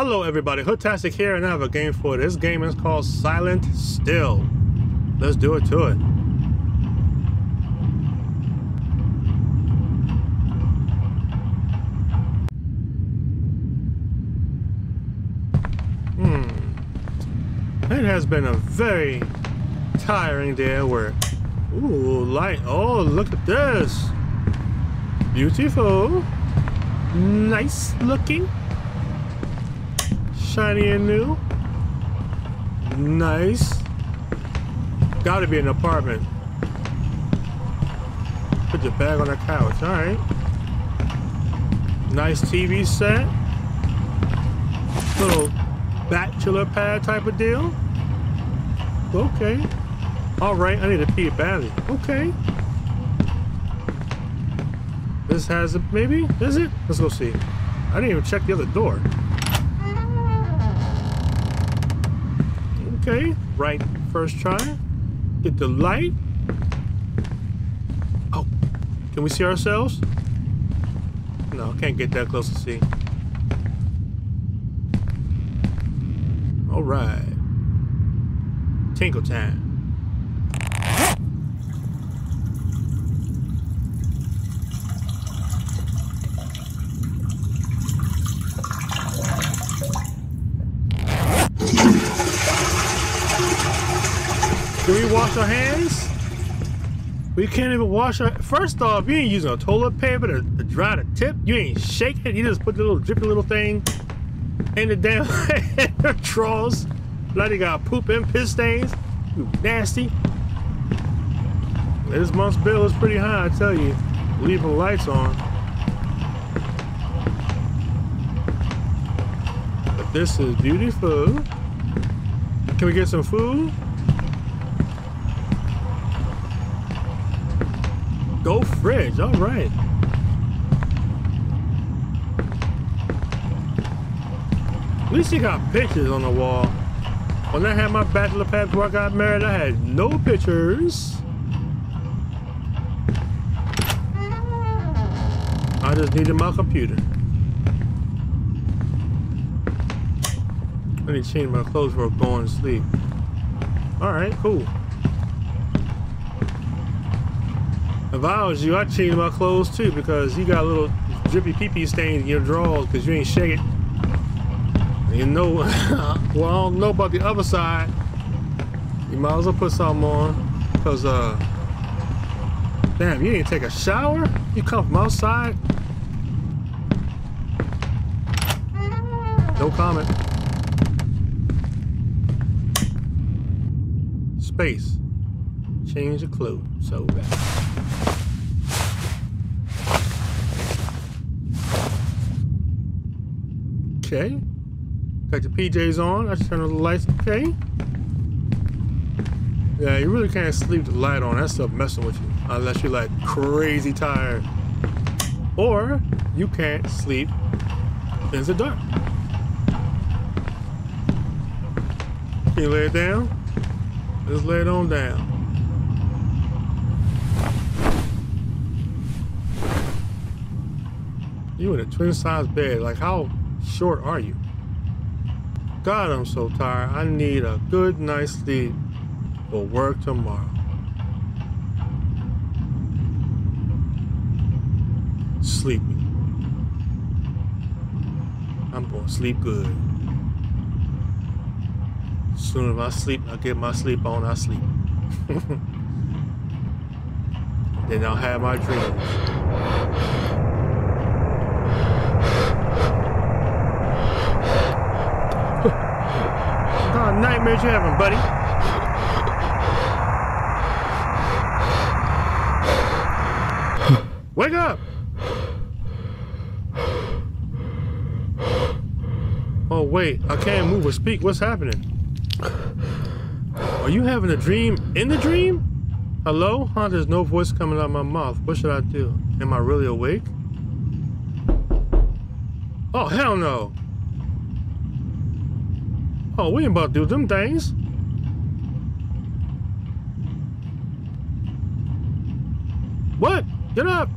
Hello everybody, Hoodtastic here and I have a game for you. This game is called Silent Still. Let's do it to it. Hmm. It has been a very tiring day at work. Ooh, light. Oh, look at this. Beautiful. Nice looking shiny and new. Nice. Gotta be an apartment. Put your bag on the couch, alright. Nice TV set. Little bachelor pad type of deal. Okay. Alright, I need to pee badly. Okay. This has it, maybe? Is it? Let's go see. I didn't even check the other door. Okay, right first try. Get the light. Oh, can we see ourselves? No, can't get that close to see. All right. Tinkle time. Do we wash our hands? We can't even wash our... First off, you ain't using a toilet paper to, to dry the tip. You ain't shaking it. You just put the little drippy little thing in the damn drawers. Bloody got poop and piss stains. You nasty. This month's bill is pretty high, I tell you. Leaving the lights on. But this is beautiful. Can we get some food? Go fridge, all right. At least you got pictures on the wall. When I had my bachelor pad before I got married, I had no pictures. I just needed my computer. I need to change my clothes before going to sleep. All right, cool. If I was you, I'd change my clothes too because you got a little drippy pee-pee stains in your drawers because you ain't shaking. You know, well, I don't know about the other side. You might as well put something on because, uh, damn, you didn't take a shower? You come from outside? No comment. Space. Change the clue. So bad. Okay. Got the PJs on. I just turn on the lights. Okay. Yeah, you really can't sleep with the light on. That stuff messing with you. Unless you're like crazy tired. Or you can't sleep in the dark. Can you lay it down? Just lay it on down. You in a twin size bed. Like how short are you? God, I'm so tired. I need a good night's sleep for work tomorrow. Sleeping. I'm gonna sleep good. As soon as I sleep, I get my sleep on, I sleep. then I'll have my dreams. What nightmares you're having, buddy? Wake up! Oh wait, I can't move or speak. What's happening? Are you having a dream in the dream? Hello? Huh? There's no voice coming out of my mouth. What should I do? Am I really awake? Oh, hell no! Oh, we ain't about to do them things. What? Get up!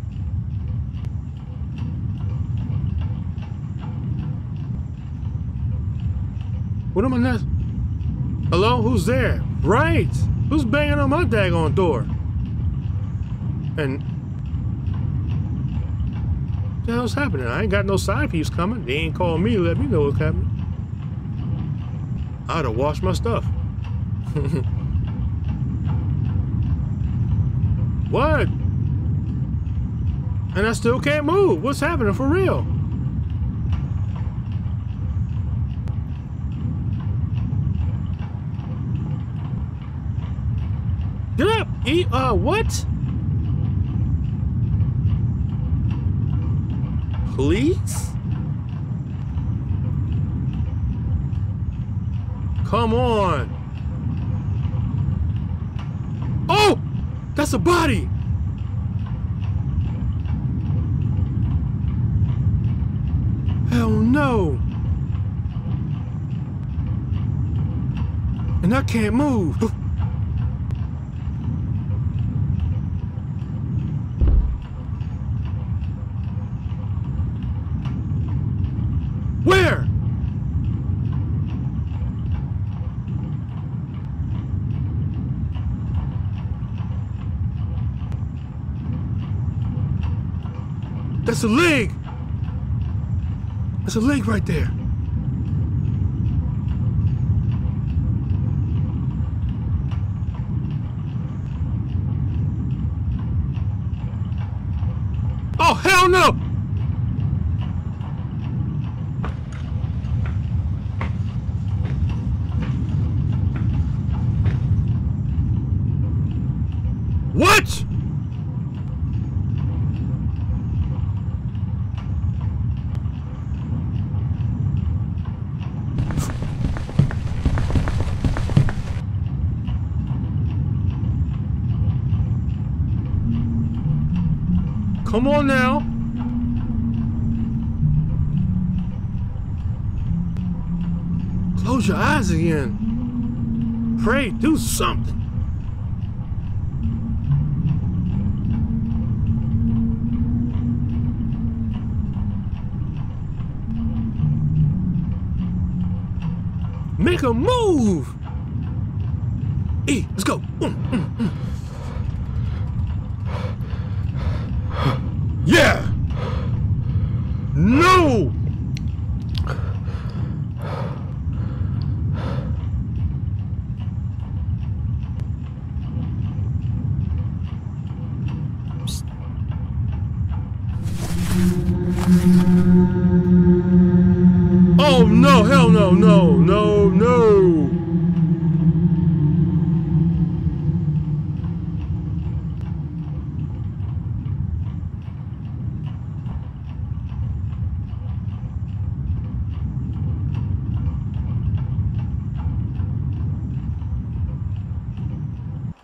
What am I not? Hello? Who's there? Right. Who's banging on my daggone door? And what the hell's happening? I ain't got no side piece coming. They ain't calling me let me know what's happening. I'd have washed my stuff. what? And I still can't move. What's happening for real? Get up! Eat, uh, what? Please? Come on. Oh! That's a body! Hell no! And I can't move. That's a leg. That's a leg right there. Oh, hell no! What? Come on now. Close your eyes again. Pray, do something. Make a move. E, let's go. Mm, mm, mm. Yeah. No. Oh no, hell no, no, no, no.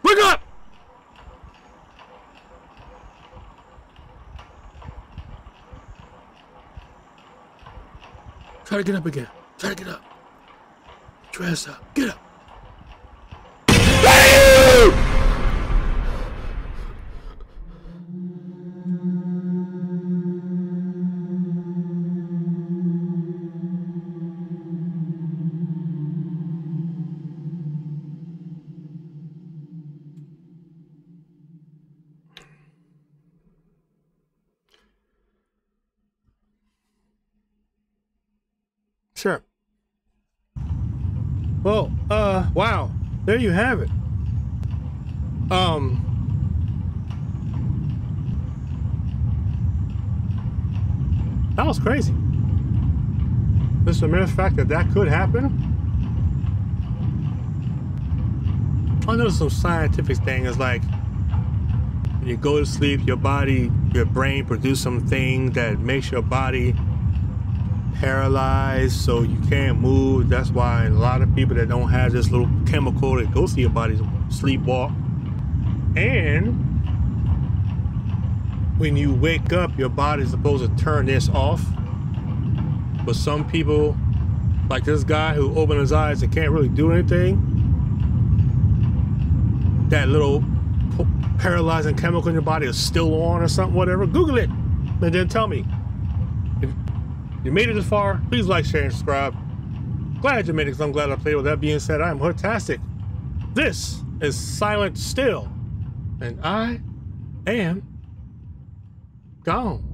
Wake up! Try to get up again. Try to get up. Dress up. Get up. Sure. Well, uh, wow. There you have it. Um. That was crazy. Just a mere fact that that could happen. I know some scientific thing is like when you go to sleep, your body, your brain produces something that makes your body paralyzed so you can't move. That's why a lot of people that don't have this little chemical that goes to your body sleepwalk. And when you wake up, your body's supposed to turn this off. But some people, like this guy who opened his eyes and can't really do anything, that little paralyzing chemical in your body is still on or something, whatever. Google it and then tell me. You made it this far, please like, share, and subscribe. Glad you made it, because I'm glad I played. With that being said, I'm Hoodtastic. This is Silent Still, and I am gone.